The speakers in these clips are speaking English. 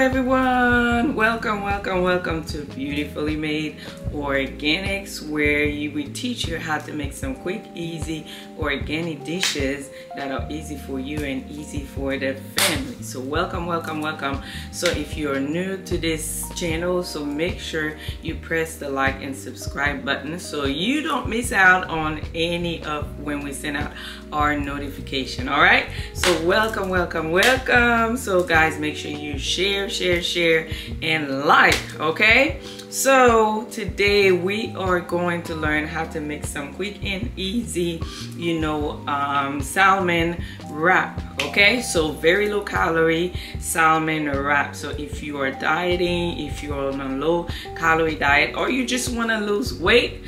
everyone welcome welcome welcome to beautifully made organics where you we teach you how to make some quick easy organic dishes that are easy for you and easy for the family. So welcome welcome welcome. So if you're new to this channel so make sure you press the like and subscribe button so you don't miss out on any of when we send out our notification all right? So welcome welcome welcome. So guys make sure you share share share and like okay? So today we are going to learn how to make some quick and easy you know um, salmon wrap okay? So very low calorie salmon wrap. So if you are dieting if you're on a low calorie diet or you just want to lose weight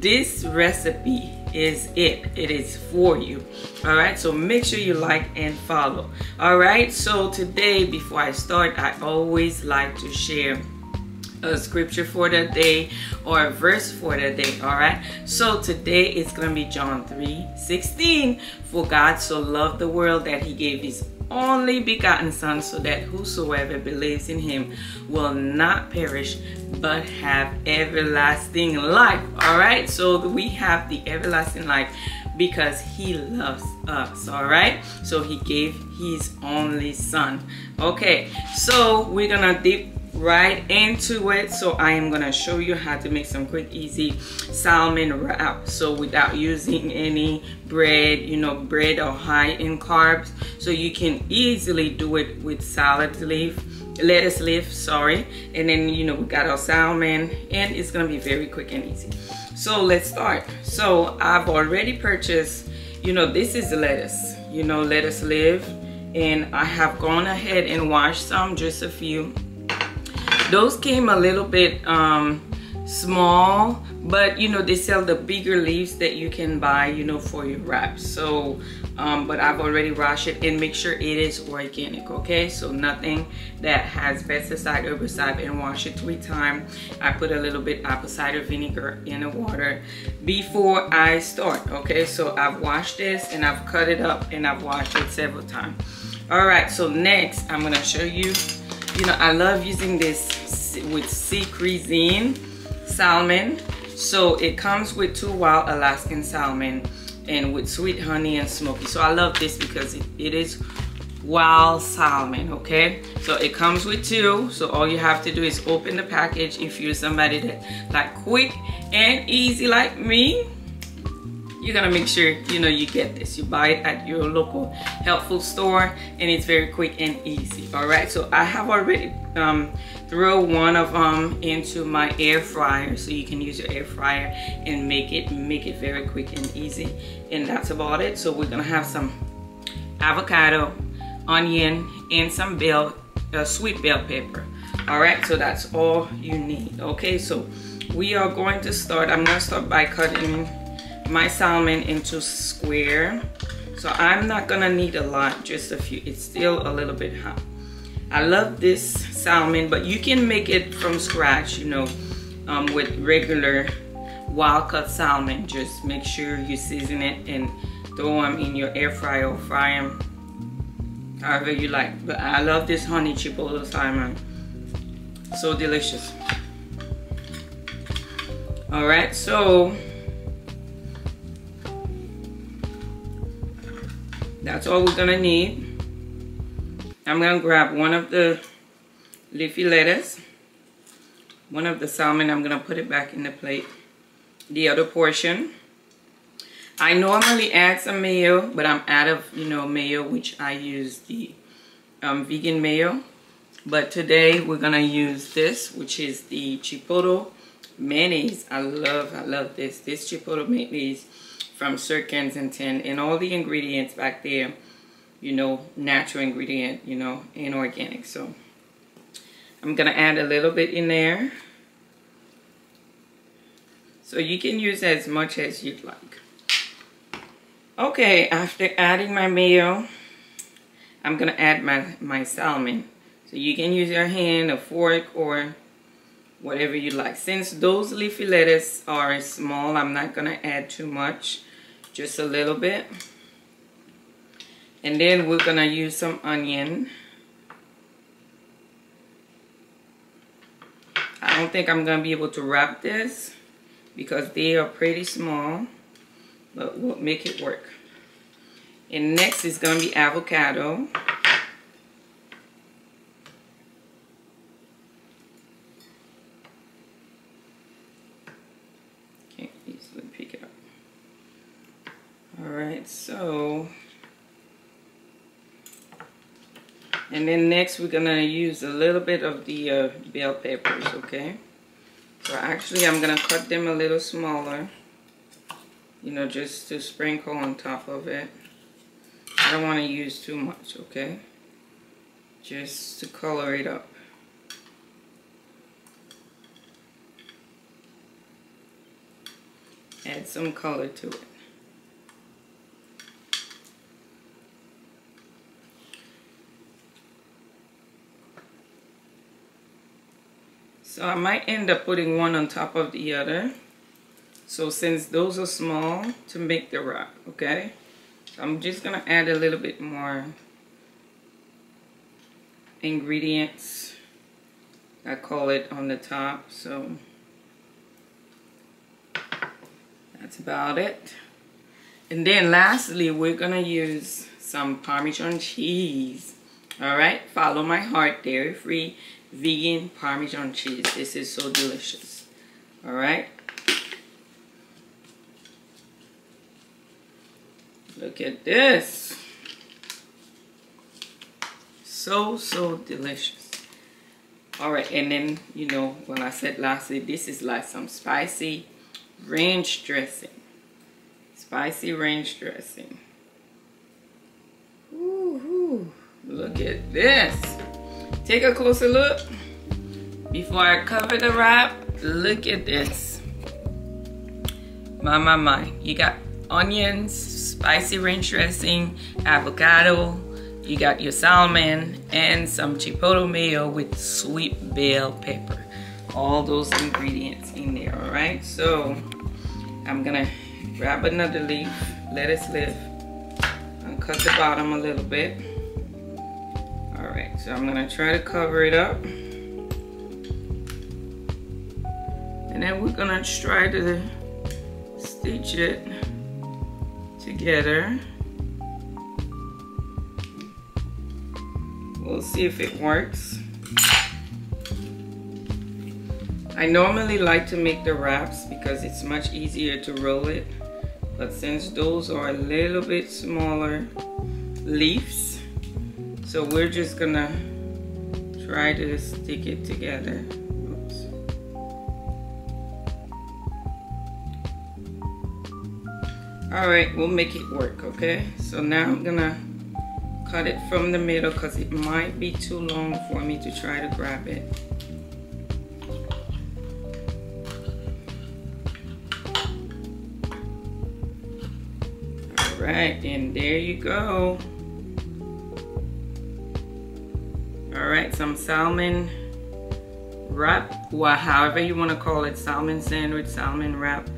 this recipe is it. It is for you. All right so make sure you like and follow. All right so today before i start i always like to share a scripture for the day or a verse for the day all right? So today it's going to be john 3 16 for god so loved the world that he gave his only begotten son so that whosoever believes in him will not perish but have everlasting life all right? So we have the everlasting life because he loves us all right? So he gave his only son. Okay so we're gonna dip right into it. So I am gonna show you how to make some quick easy salmon wrap. So without using any bread you know bread or high in carbs. So you can easily do it with salad leaf lettuce leaf sorry. And then you know we got our salmon and it's gonna be very quick and easy. So let's start. So I've already purchased you know this is lettuce you know lettuce leaf. And I have gone ahead and washed some just a few those came a little bit um, small, but you know, they sell the bigger leaves that you can buy, you know, for your wraps. So, um, but I've already washed it and make sure it is organic, okay? So nothing that has pesticide, herbicide, and wash it three times. I put a little bit apple cider vinegar in the water before I start, okay? So I've washed this and I've cut it up and I've washed it several times. All right, so next I'm gonna show you you know, I love using this with sea cuisine salmon. So it comes with two wild Alaskan salmon and with sweet honey and smoky. So I love this because it, it is wild salmon, okay? So it comes with two. So all you have to do is open the package if you're somebody that like quick and easy like me you're gonna make sure you know you get this. You buy it at your local food store and it's very quick and easy all right? So i have already um, throw one of them into my air fryer so you can use your air fryer and make it make it very quick and easy and that's about it. So we're gonna have some avocado onion and some bell uh, sweet bell pepper all right? So that's all you need okay? So we are going to start. I'm gonna start by cutting my salmon into square. So I'm not gonna need a lot, just a few. It's still a little bit hot. I love this salmon, but you can make it from scratch, you know, um, with regular wild cut salmon. Just make sure you season it and throw them in your air fryer or fry them however you like. But I love this honey chipotle salmon. So delicious. All right, so That's all we're gonna need. I'm gonna grab one of the leafy lettuce, one of the salmon, I'm gonna put it back in the plate. The other portion. I normally add some mayo, but I'm out of, you know, mayo, which I use the um, vegan mayo. But today we're gonna use this, which is the Chipotle mayonnaise. I love, I love this. This Chipotle mayonnaise from Sir Kensington and all the ingredients back there, you know, natural ingredient, you know, and organic. So I'm going to add a little bit in there. So you can use as much as you'd like. Okay, after adding my mayo, I'm going to add my, my salmon. So you can use your hand, a fork, or whatever you like. Since those leafy lettuce are small, I'm not going to add too much, just a little bit. And then we're going to use some onion. I don't think I'm gonna be able to wrap this because they are pretty small, but we'll make it work. And next is gonna be avocado easily pick it up. So, and then next we're gonna use a little bit of the uh, bell peppers, okay? So actually I'm gonna cut them a little smaller, you know, just to sprinkle on top of it. I don't want to use too much, okay? Just to color it up. Add some color to it. So I might end up putting one on top of the other. So since those are small, to make the wrap, okay? So I'm just gonna add a little bit more ingredients. I call it on the top, so that's about it. And then lastly, we're gonna use some Parmesan cheese. All right, follow my heart, dairy-free vegan Parmesan cheese. This is so delicious. All right. Look at this. So, so delicious. All right, and then, you know, when I said lastly, this is like some spicy ranch dressing. Spicy ranch dressing. Ooh, look at this. Take a closer look. Before I cover the wrap, look at this. My, my, my. You got onions, spicy ranch dressing, avocado, you got your salmon, and some chipotle mayo with sweet bell pepper. All those ingredients in there, all right? So, I'm gonna grab another leaf, lettuce leaf, and cut the bottom a little bit. So I'm gonna try to cover it up. And then we're gonna try to stitch it together. We'll see if it works. I normally like to make the wraps because it's much easier to roll it. But since those are a little bit smaller leaves, so we're just gonna try to stick it together. Oops. All right, we'll make it work, okay? So now I'm gonna cut it from the middle because it might be too long for me to try to grab it. All right, and there you go. Right some salmon wrap or however you want to call it salmon sandwich salmon wrap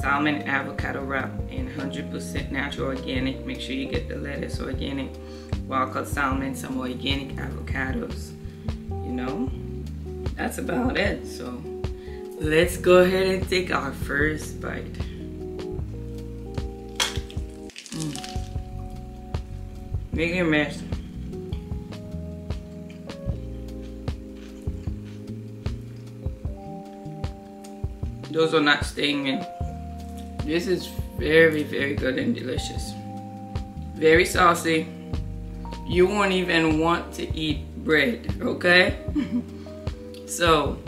salmon avocado wrap and 100% natural organic. Make sure you get the lettuce organic wild caught salmon some organic avocados you know? That's about it. So let's go ahead and take our first bite. Mm. make a mess those are not staying in. This is very, very good and delicious. Very saucy. You won't even want to eat bread, okay? so,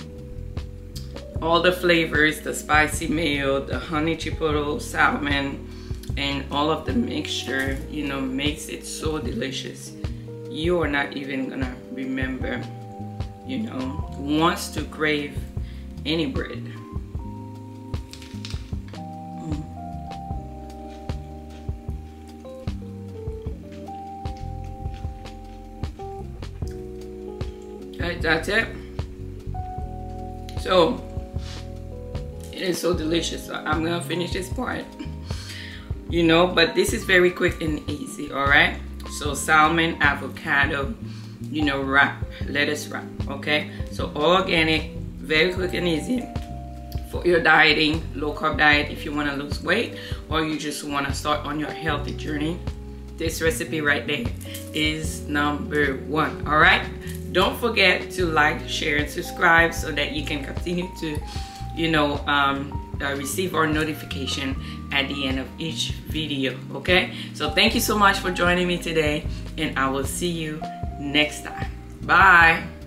all the flavors, the spicy mayo, the honey chipotle salmon, and all of the mixture, you know, makes it so delicious. You are not even gonna remember, you know, wants to crave any bread. That's it so it is so delicious i'm gonna finish this part you know but this is very quick and easy all right so salmon avocado you know, wrap, lettuce wrap, okay? So all organic, very quick and easy for your dieting, low carb diet if you want to lose weight or you just want to start on your healthy journey. This recipe right there is number one, all right? Don't forget to like, share, and subscribe so that you can continue to, you know, um, uh, receive our notification at the end of each video, okay? So thank you so much for joining me today and I will see you next time. Bye.